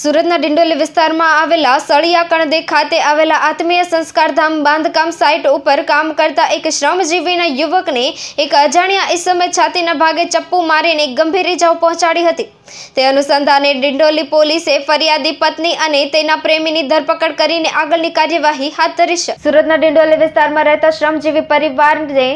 સુરતના ડિંડોલી વિસ્તારમાં આવેલા સળિયા કણદે ખાતે આવેલા આત્મીય સંસ્કારધામ બાંધકામ સાઇટ ઉપર કામ કરતા એક શ્રમજીવીના યુવકને એક અજાણ્યા ઈસમે છાતીના ભાગે ચપ્પુ મારીને ગંભીર ઇજાઓ પહોંચાડી હતી. તે અનુસંધાને ડિંડોલી પોલીસે ફરિયાદી પત્ની અને તેના પ્રેમીની ધરપકડ કરીને આગળની કાર્યવાહી હાથ ધરી છે. સુરતના ડિંડોલી વિસ્તારમાં રહેતા શ્રમજીવી પરિવારને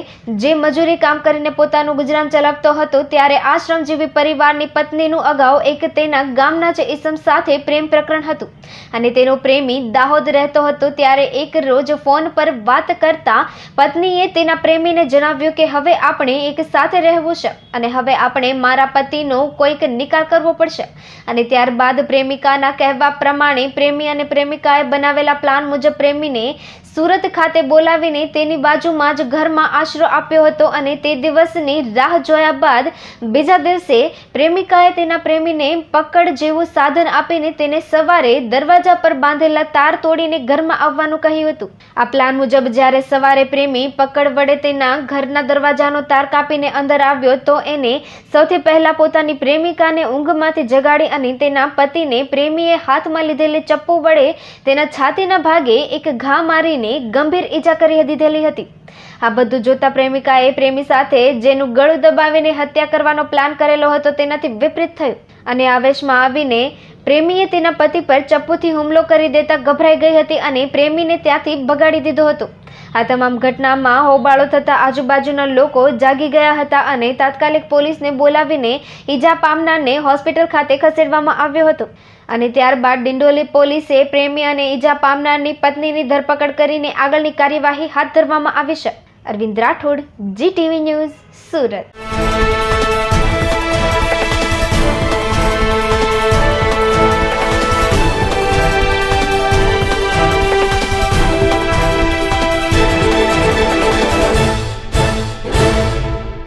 જે મજૂરી કામ કરીને પોતાનું ગુજરાન ચલાવતો હતો, ત્યારે આ શ્રમજીવી પરિવારની પત્નીનું અગાઉ એક તેના ગામના જ ઈસમ સાથે પ્રેમ પ્રકરણ હતું. અને તેનો પ્રેમી દાહોદ રહેતો હતો ત્યારે એક રોજ ફોન પર વાત કરતા પત્નીએ તેના પ્રેમીને જણાવ્યું કે હવે આપણે એક સાથે રહેવું છે અને હવે આપણે મારા પતિનો કોઈક નિકાલ કરવો પડશે. અને ત્યારબાદ પ્રેમિકાના કહેવા પ્રમાણે પ્રેમી અને પ્રેમિકાએ બનાવેલા પ્લાન મુજબ પ્રેમીને સુરત ખાતે બોલાવીને તેની બાજુમાં જ ઘરમાં આશરો આપ્યો હતો અને તે દિવસની રાહ જોયા બાદ બીજા દિવસે પ્રેમિકાએ તેના પ્રેમીને પકડ જેવું સાધન આપીને તેને સવારે દરવાજા પર બાંધેલા તાર તોડીને ઘરમાં આવવાનું કહ્યું હતું. આ પ્લાન મુજબ જ્યારે સવારે પ્રેમી પકડ વડે તેના ઘરના દરવાજાનો તાર કાપીને અંદર આવ્યો તો એને સૌથી પહેલા પોતાની પ્રેમિકાને ઊંઘમાંથી જગાડી અને તેના પતિને પ્રેમીએ હાથમાં લીધેલી ચપ્પુ વડે તેના છાતીના ભાગે એક ઘા મારીને ગંભીર ઈજા કરી દીધેલી હતી. આ બધું જોતા પ્રેમિકાએ પ્રેમી સાથે જેનું ગળું દબાવીને હત્યા કરવાનો પ્લાન કરેલો હતો તેનાથી વિપરીત થયું. અને આવેશમાં આવીને પ્રેમીએ તેના પતિ પર ચપ્પુથી હુમલો કરી દેતા ગભરાઈ ગઈ હતી અને પ્રેમીને ત્યાંથી ભગાડી દીધો હતો. આ તમામ ઘટનામાં હોબાળો થતા આજુબાજુના લોકો જાગી ગયા હતા અને તાત્કાલિક પોલીસને બોલાવીને ઈજા પામનારને હોસ્પિટલ ખાતે ખસેડવામાં આવ્યો હતો. અને ત્યારબાદ ડિંડોલી પોલીસે પ્રેમી અને ઈજા પામનારની પત્નીની ધરપકડ કરીને આગળની કાર્યવાહી હાથ ધરવામાં આવી છે. Arvind Rathod, Zee TV news, Surat.